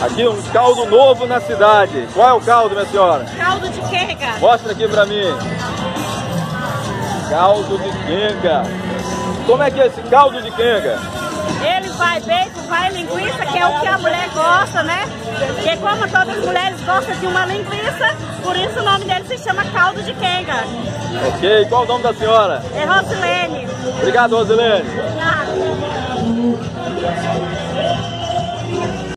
Aqui um caldo novo na cidade. Qual é o caldo, minha senhora? Caldo de quenga. Mostra aqui pra mim. Caldo de quenga. Como é que é esse caldo de quenga? Ele vai bacon, vai linguiça, que é o que a mulher gosta, né? Porque como todas as mulheres gostam de uma linguiça, por isso o nome dele se chama caldo de quenga. Ok, qual o nome da senhora? É Rosilene. Obrigado, Rosilene.